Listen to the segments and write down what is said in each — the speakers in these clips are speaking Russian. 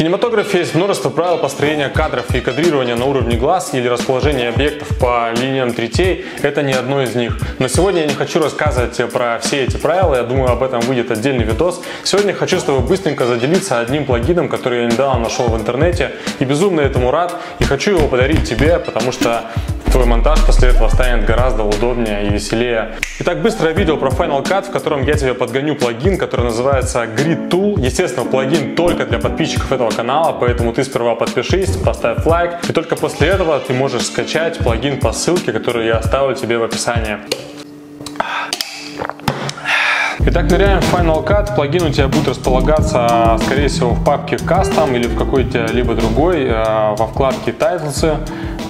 кинематографе есть множество правил построения кадров и кадрирования на уровне глаз или расположения объектов по линиям третей. Это не одно из них. Но сегодня я не хочу рассказывать про все эти правила, я думаю, об этом выйдет отдельный видос. Сегодня хочу с тобой быстренько заделиться одним плагином, который я недавно нашел в интернете и безумно этому рад. И хочу его подарить тебе, потому что твой монтаж после этого станет гораздо удобнее и веселее. Итак, быстрое видео про Final Cut, в котором я тебе подгоню плагин, который называется Grid Tool. Естественно, плагин только для подписчиков этого канала, поэтому ты сперва подпишись, поставь лайк, и только после этого ты можешь скачать плагин по ссылке, которую я оставлю тебе в описании. Итак, ныряем в Final Cut. Плагин у тебя будет располагаться, скорее всего, в папке Custom или в какой-то либо другой, э, во вкладке Titles.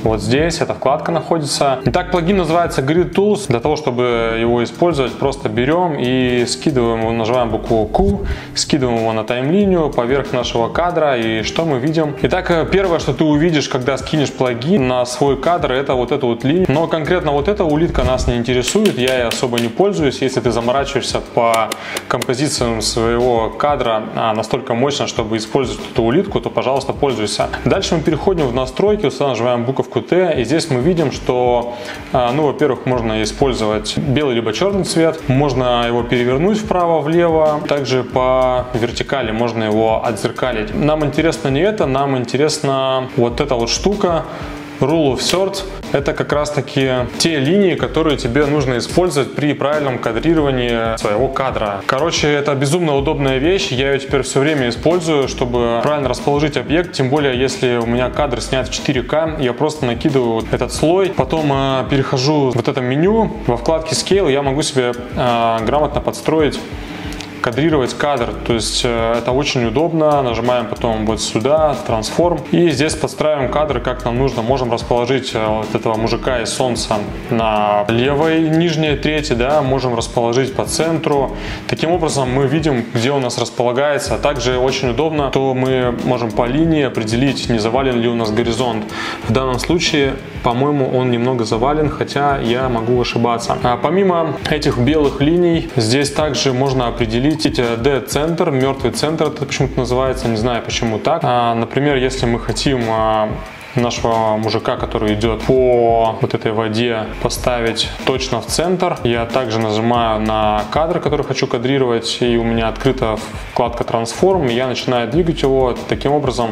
Вот здесь эта вкладка находится. Итак, плагин называется Grid Tools. Для того, чтобы его использовать, просто берем и скидываем его, нажимаем букву Q, скидываем его на тайм-линию поверх нашего кадра. И что мы видим? Итак, э, первое, что ты увидишь, когда скинешь плагин на свой кадр, это вот эту вот линию. Но конкретно вот эта улитка нас не интересует, я ей особо не пользуюсь. Если ты заморачиваешься по композициям своего кадра а, настолько мощно, чтобы использовать эту улитку, то, пожалуйста, пользуйся. Дальше мы переходим в настройки, сюда нажимаем буковку Т. И здесь мы видим, что, а, ну, во-первых, можно использовать белый либо черный цвет. Можно его перевернуть вправо-влево. Также по вертикали можно его отзеркалить. Нам интересно не это, нам интересна вот эта вот штука. Rule of Thirds – это как раз-таки те линии, которые тебе нужно использовать при правильном кадрировании своего кадра. Короче, это безумно удобная вещь, я ее теперь все время использую, чтобы правильно расположить объект, тем более, если у меня кадр снят в 4К, я просто накидываю этот слой, потом э, перехожу в вот это меню, во вкладке Scale я могу себе э, грамотно подстроить кадрировать кадр. То есть э, это очень удобно. Нажимаем потом вот сюда, трансформ. И здесь подстраиваем кадры как нам нужно. Можем расположить э, вот этого мужика из солнца на левой нижней трети, да, можем расположить по центру. Таким образом мы видим, где у нас располагается. Также очень удобно, то мы можем по линии определить, не завален ли у нас горизонт. В данном случае, по-моему, он немного завален, хотя я могу ошибаться. А помимо этих белых линий, здесь также можно определить видите D-центр, мертвый центр это почему-то называется, не знаю почему так. А, например, если мы хотим а, нашего мужика, который идет по вот этой воде, поставить точно в центр. Я также нажимаю на кадр, который хочу кадрировать, и у меня открыта вкладка и я начинаю двигать его, таким образом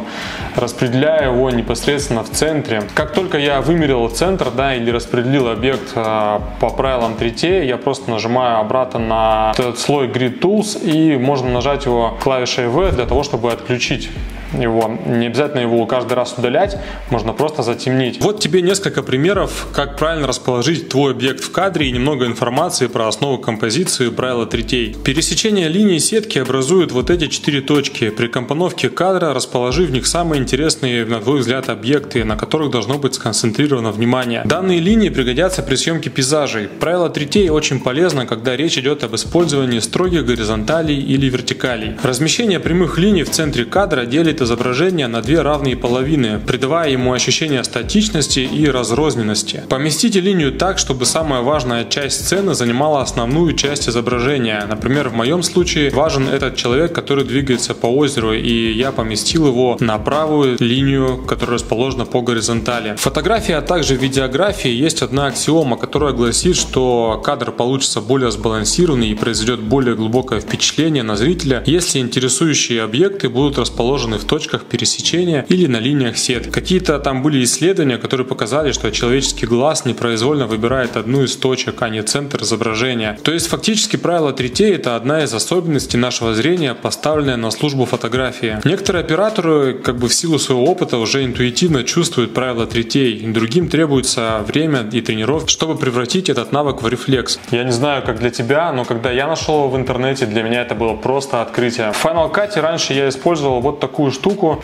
распределяя его непосредственно в центре. Как только я вымерил центр, да, или распределил объект э, по правилам 3T, я просто нажимаю обратно на этот слой Grid Tools, и можно нажать его клавишей V для того, чтобы отключить его. Не обязательно его каждый раз удалять, можно просто затемнить. Вот тебе несколько примеров, как правильно расположить твой объект в кадре и немного информации про основу композиции и правила третей. Пересечение линии сетки образуют вот эти четыре точки. При компоновке кадра расположи в них самые интересные, на твой взгляд, объекты, на которых должно быть сконцентрировано внимание. Данные линии пригодятся при съемке пейзажей. Правило третей очень полезно, когда речь идет об использовании строгих горизонталей или вертикалей. Размещение прямых линий в центре кадра делит делит изображение на две равные половины, придавая ему ощущение статичности и разрозненности. Поместите линию так, чтобы самая важная часть сцены занимала основную часть изображения. Например, в моем случае важен этот человек, который двигается по озеру, и я поместил его на правую линию, которая расположена по горизонтали. В фотографии, а также в видеографии есть одна аксиома, которая гласит, что кадр получится более сбалансированный и произведет более глубокое впечатление на зрителя, если интересующие объекты будут расположены в точках пересечения или на линиях сетки. Какие-то там были исследования, которые показали, что человеческий глаз непроизвольно выбирает одну из точек, а не центр изображения. То есть фактически правило третей это одна из особенностей нашего зрения, поставленная на службу фотографии. Некоторые операторы как бы в силу своего опыта уже интуитивно чувствуют правила третей, другим требуется время и тренировки, чтобы превратить этот навык в рефлекс. Я не знаю, как для тебя, но когда я нашел его в интернете, для меня это было просто открытие. В Final Cut раньше я использовал вот такую.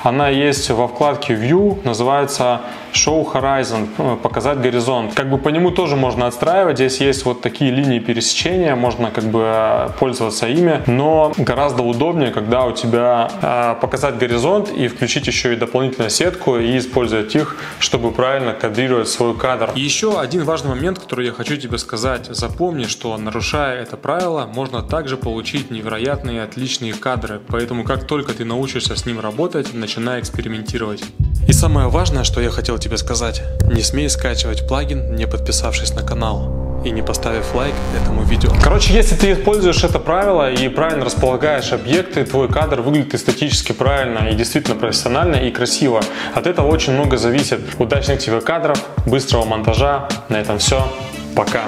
Она есть во вкладке View, называется Show Horizon, ну, показать горизонт. Как бы по нему тоже можно отстраивать. Здесь есть вот такие линии пересечения, можно как бы э, пользоваться ими, но гораздо удобнее, когда у тебя э, показать горизонт и включить еще и дополнительную сетку и использовать их, чтобы правильно кадрировать свой кадр. И еще один важный момент, который я хочу тебе сказать. Запомни, что нарушая это правило, можно также получить невероятные отличные кадры. Поэтому как только ты научишься с ним работать, работать, начинай экспериментировать. И самое важное, что я хотел тебе сказать, не смей скачивать плагин, не подписавшись на канал и не поставив лайк этому видео. Короче, если ты используешь это правило и правильно располагаешь объекты, твой кадр выглядит эстетически правильно и действительно профессионально и красиво. От этого очень много зависит. Удачных тебе кадров, быстрого монтажа. На этом все. Пока.